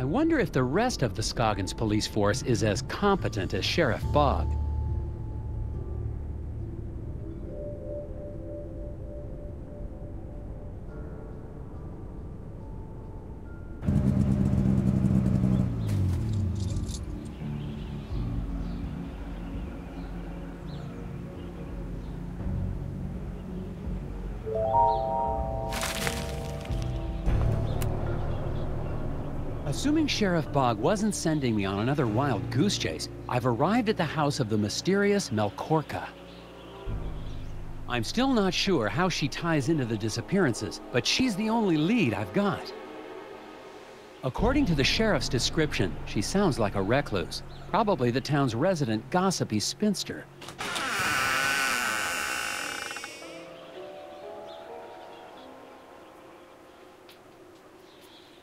I wonder if the rest of the Scoggins police force is as competent as Sheriff Bog. Sheriff Bog wasn't sending me on another wild goose chase, I've arrived at the house of the mysterious Melkorka. I'm still not sure how she ties into the disappearances, but she's the only lead I've got. According to the sheriff's description, she sounds like a recluse, probably the town's resident gossipy spinster.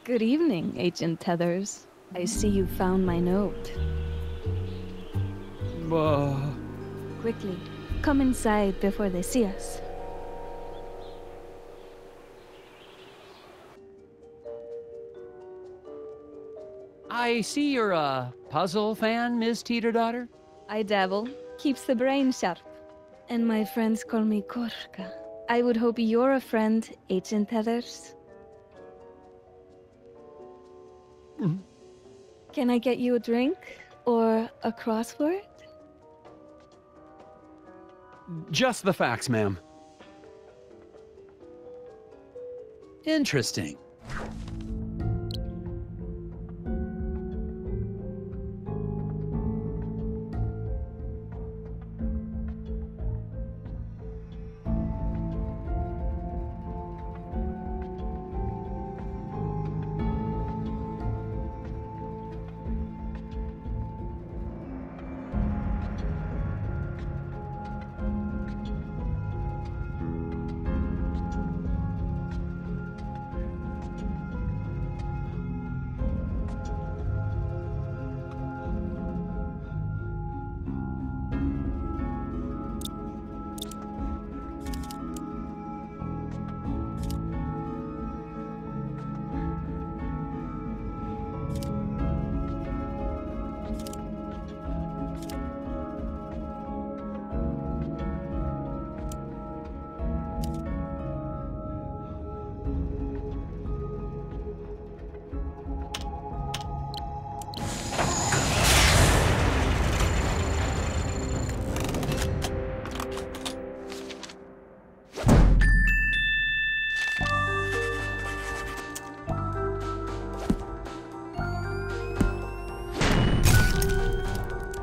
Good evening, Agent Tethers. I see you found my note. Uh, Quickly, come inside before they see us. I see you're a puzzle fan, Ms. Teeterdaughter? I dabble, keeps the brain sharp. And my friends call me Korka. I would hope you're a friend, Agent Tethers. Can I get you a drink? Or a crossword? Just the facts, ma'am. Interesting.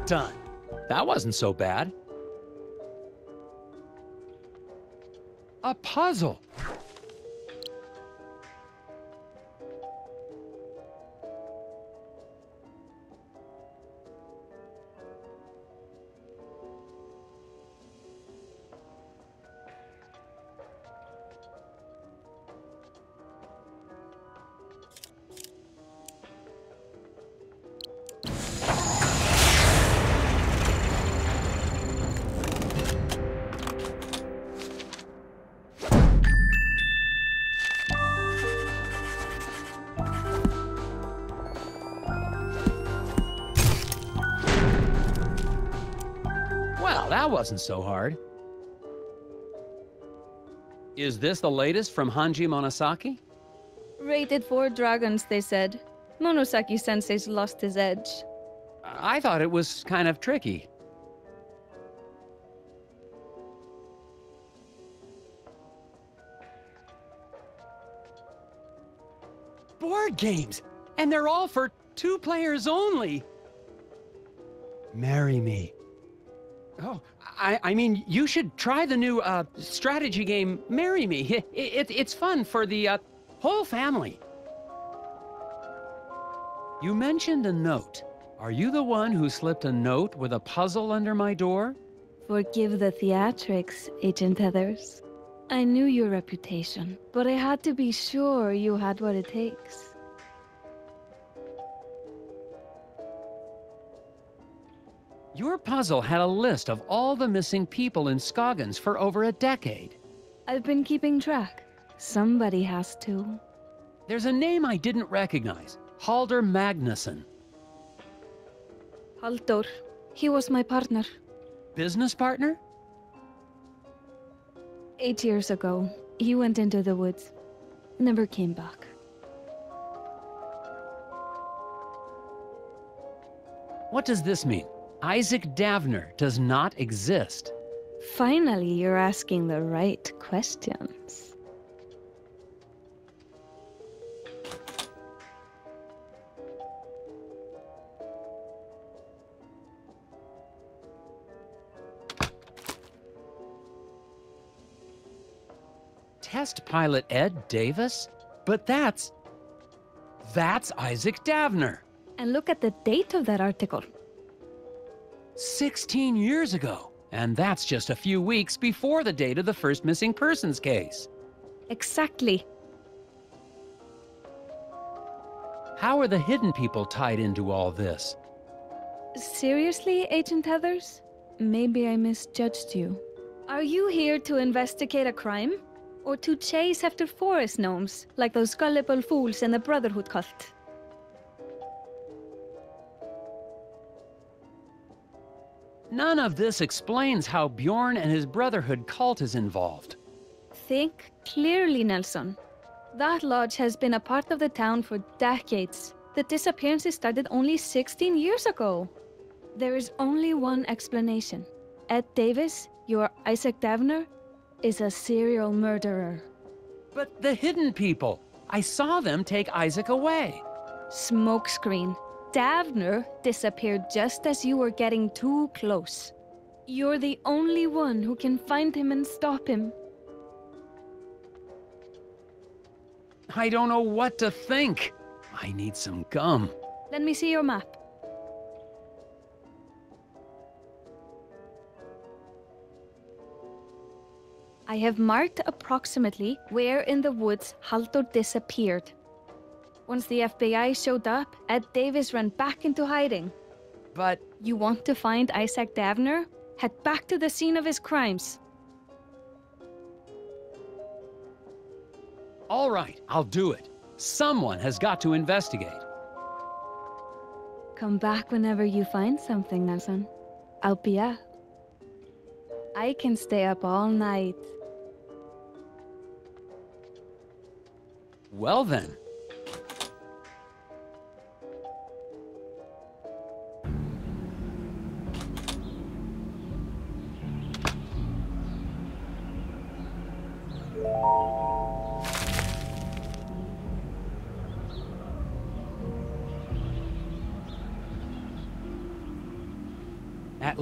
Done. That wasn't so bad. A puzzle. Wasn't so hard. Is this the latest from Hanji Monosaki? Rated four dragons, they said. Monosaki sensei's lost his edge. I thought it was kind of tricky. Board games! And they're all for two players only! Marry me. Oh, I, I mean, you should try the new uh, strategy game, Marry Me. It, it, it's fun for the uh, whole family. You mentioned a note. Are you the one who slipped a note with a puzzle under my door? Forgive the theatrics, Agent Heathers. I knew your reputation, but I had to be sure you had what it takes. Your puzzle had a list of all the missing people in Scoggins for over a decade. I've been keeping track. Somebody has to. There's a name I didn't recognize. Halder Magnuson. Halldór. He was my partner. Business partner? Eight years ago, he went into the woods. Never came back. What does this mean? Isaac Davner does not exist. Finally, you're asking the right questions. Test pilot Ed Davis? But that's. That's Isaac Davner! And look at the date of that article. 16 years ago. And that's just a few weeks before the date of the first missing persons case. Exactly. How are the hidden people tied into all this? Seriously, Agent Heathers? Maybe I misjudged you. Are you here to investigate a crime? Or to chase after forest gnomes, like those gullible fools in the Brotherhood cult? None of this explains how Bjorn and his Brotherhood cult is involved. Think clearly, Nelson. That lodge has been a part of the town for decades. The disappearances started only 16 years ago. There is only one explanation. Ed Davis, your Isaac Davner, is a serial murderer. But the hidden people! I saw them take Isaac away. Smokescreen. Davner disappeared just as you were getting too close. You're the only one who can find him and stop him. I don't know what to think. I need some gum. Let me see your map. I have marked approximately where in the woods Halldór disappeared. Once the FBI showed up, Ed Davis ran back into hiding. But You want to find Isaac Davner? Head back to the scene of his crimes. all right, I'll do it. Someone has got to investigate. Come back whenever you find something, Nelson. I'll be out. I can stay up all night. Well then.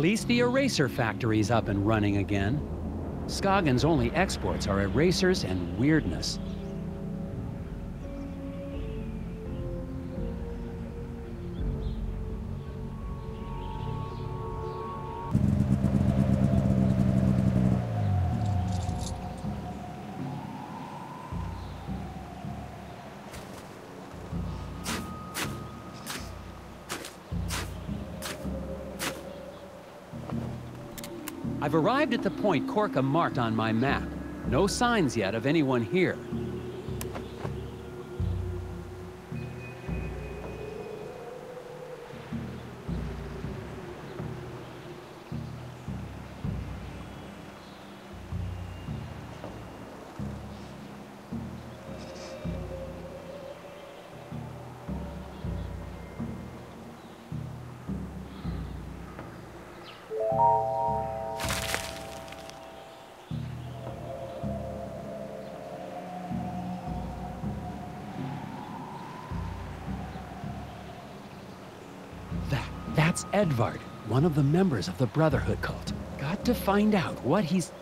Least the eraser factory's up and running again. Scoggins' only exports are erasers and weirdness. Arrived at the point Korka marked on my map. No signs yet of anyone here. That, that's Edvard, one of the members of the Brotherhood cult. Got to find out what he's...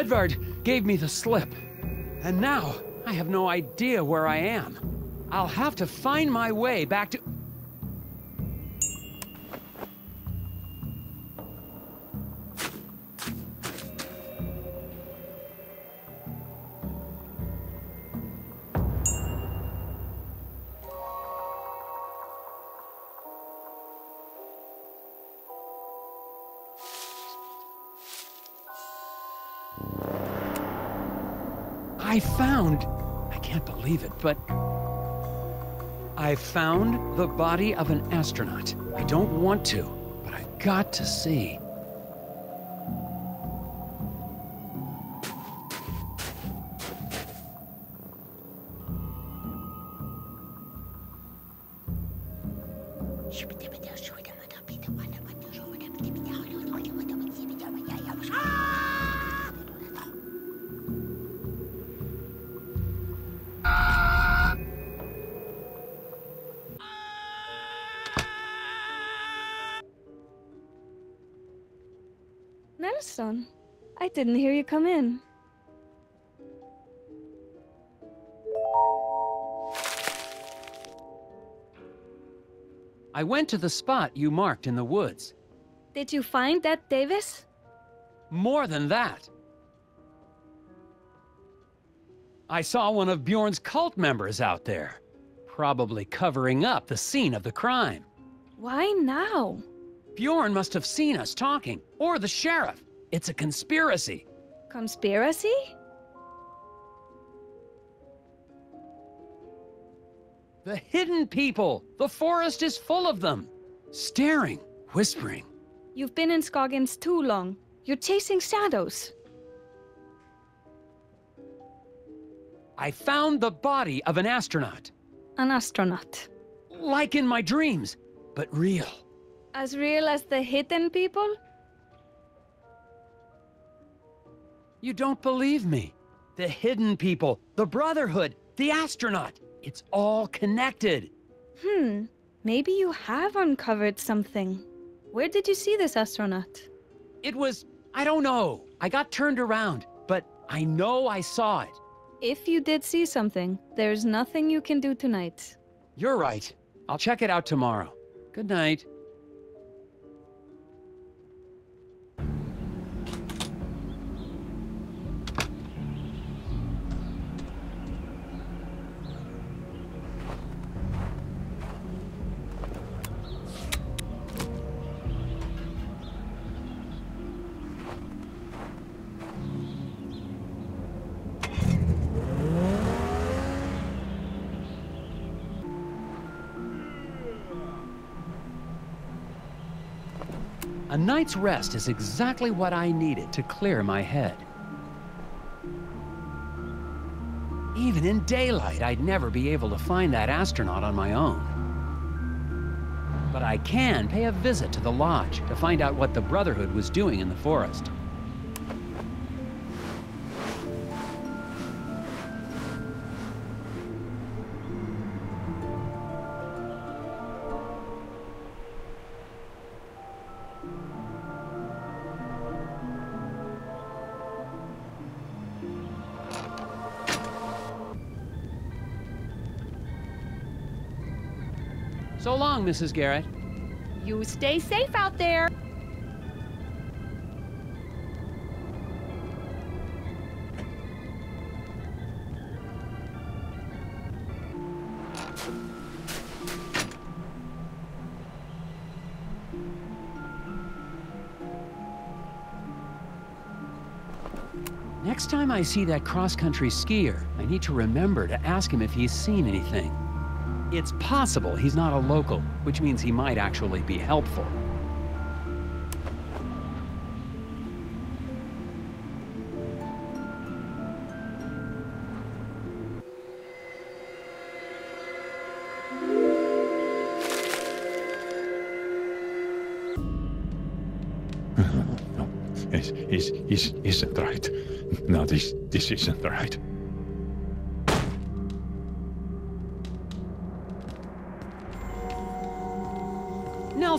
Edvard gave me the slip. And now, I have no idea where I am. I'll have to find my way back to... I found... I can't believe it, but... I found the body of an astronaut. I don't want to, but I've got to see. I went to the spot you marked in the woods. Did you find that Davis? More than that. I saw one of Bjorn's cult members out there. Probably covering up the scene of the crime. Why now? Bjorn must have seen us talking, or the sheriff. It's a conspiracy. Conspiracy? The hidden people! The forest is full of them! Staring, whispering. You've been in Scoggins too long. You're chasing shadows. I found the body of an astronaut. An astronaut. Like in my dreams, but real. As real as the hidden people? You don't believe me. The hidden people, the Brotherhood, the astronaut. It's all connected. Hmm. Maybe you have uncovered something. Where did you see this astronaut? It was, I don't know. I got turned around, but I know I saw it. If you did see something, there's nothing you can do tonight. You're right. I'll check it out tomorrow. Good night. Night's rest is exactly what I needed to clear my head. Even in daylight, I'd never be able to find that astronaut on my own. But I can pay a visit to the lodge to find out what the Brotherhood was doing in the forest. Mrs. Garrett. You stay safe out there. Next time I see that cross-country skier, I need to remember to ask him if he's seen anything. It's possible he's not a local, which means he might actually be helpful. no, this is, is, isn't right. No, this, this isn't right.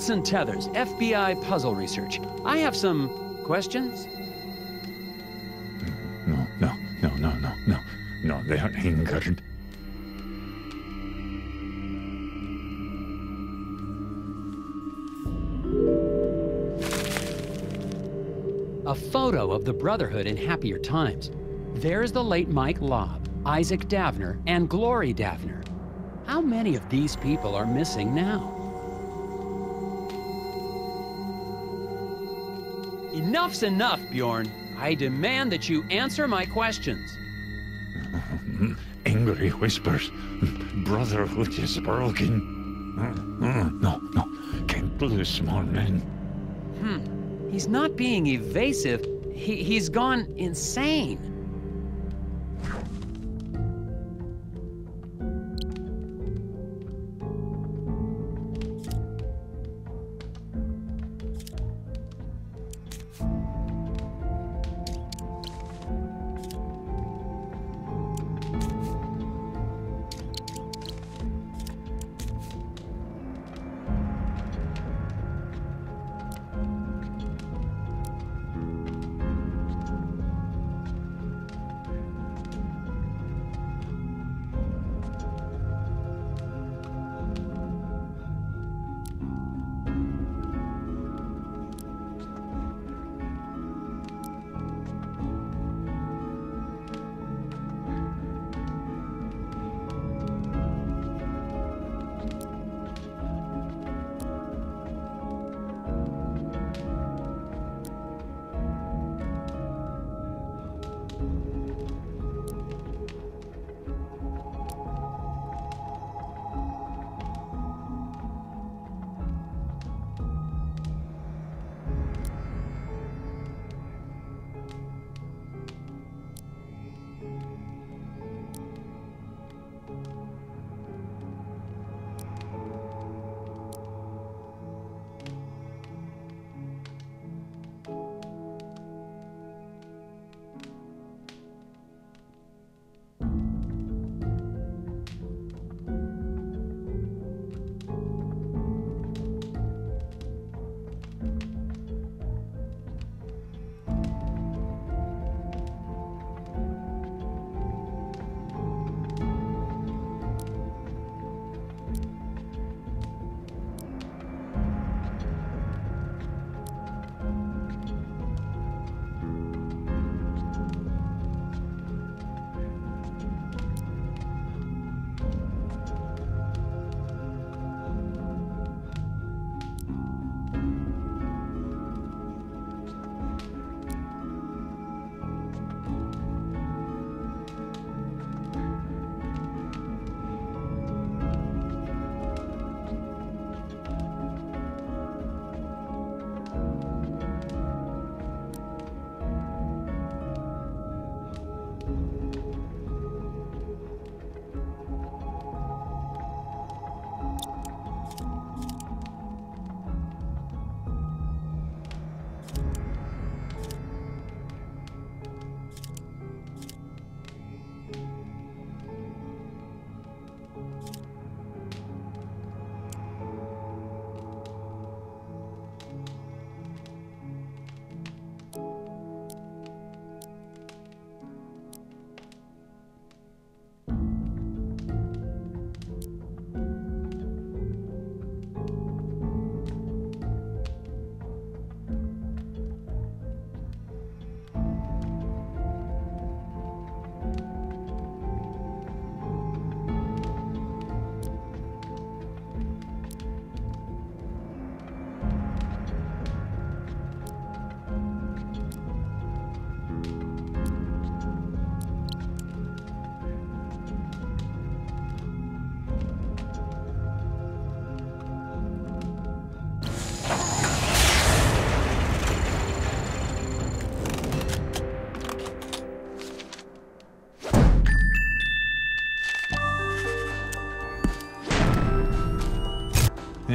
Nelson Tethers, FBI Puzzle Research. I have some questions. No, no, no, no, no, no. No, they are angered. A photo of the Brotherhood in happier times. There's the late Mike Lobb, Isaac Davner, and Glory Davner. How many of these people are missing now? Enough's enough, Bjorn. I demand that you answer my questions. Angry whispers. Brotherhood is broken. No, no, can't lose small man. Hmm. He's not being evasive. He, he's gone insane.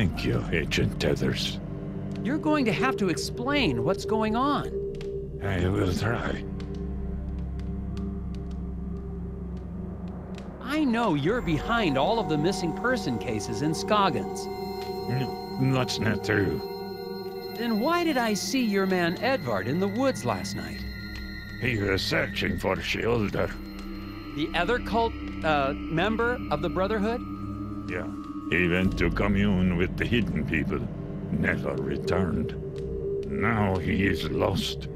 Thank you, Agent Tethers. You're going to have to explain what's going on. I will try. I know you're behind all of the missing person cases in Scoggins. No, that's not true. Then why did I see your man Edvard in the woods last night? He was searching for Shielder. The other cult uh, member of the Brotherhood? Yeah. He went to commune with the hidden people. Never returned. Now he is lost.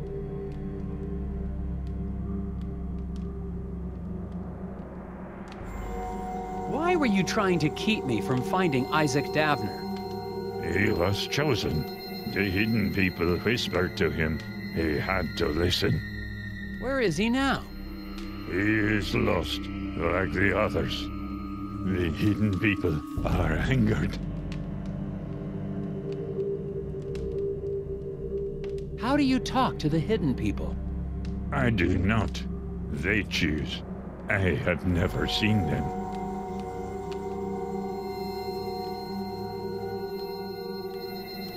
Why were you trying to keep me from finding Isaac Davner? He was chosen. The hidden people whispered to him. He had to listen. Where is he now? He is lost, like the others. The hidden people are angered. How do you talk to the hidden people? I do not. They choose. I have never seen them.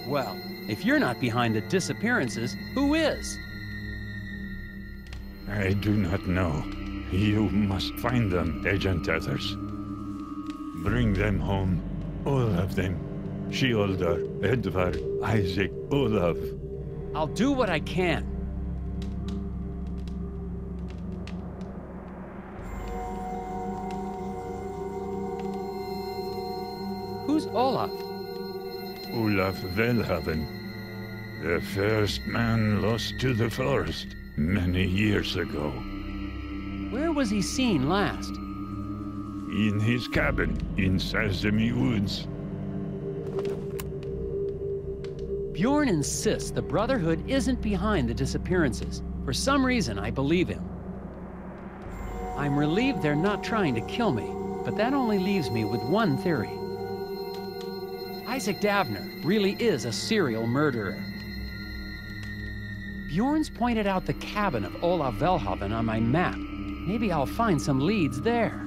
Well, if you're not behind the disappearances, who is? I do not know. You must find them, Agent Ethers. Bring them home. All of them. Sheolder, Edvard, Isaac, Olaf. I'll do what I can. Who's Olaf? Olaf Velhaven. The first man lost to the forest many years ago. Where was he seen last? In his cabin in Sazemi Woods. Bjorn insists the Brotherhood isn't behind the disappearances. For some reason, I believe him. I'm relieved they're not trying to kill me, but that only leaves me with one theory. Isaac Davner really is a serial murderer. Bjorn's pointed out the cabin of Olaf Velhaven on my map. Maybe I'll find some leads there.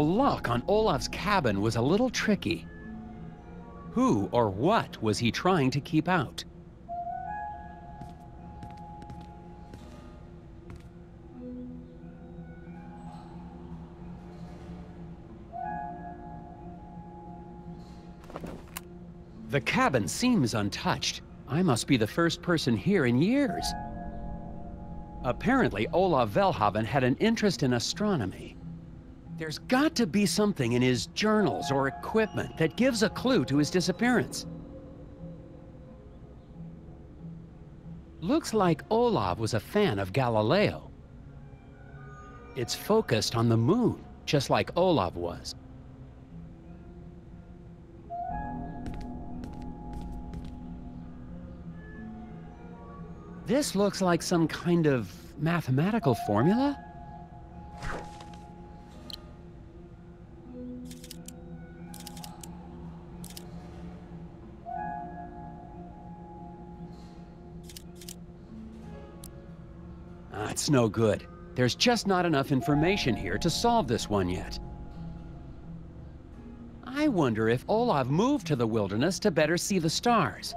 The lock on Olaf's cabin was a little tricky. Who or what was he trying to keep out? The cabin seems untouched. I must be the first person here in years. Apparently, Olaf Velhaven had an interest in astronomy. There's got to be something in his journals or equipment that gives a clue to his disappearance. Looks like Olaf was a fan of Galileo. It's focused on the moon, just like Olaf was. This looks like some kind of mathematical formula? It's no good. There's just not enough information here to solve this one yet. I wonder if Olaf moved to the wilderness to better see the stars.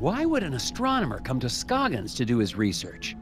Why would an astronomer come to Scoggins to do his research?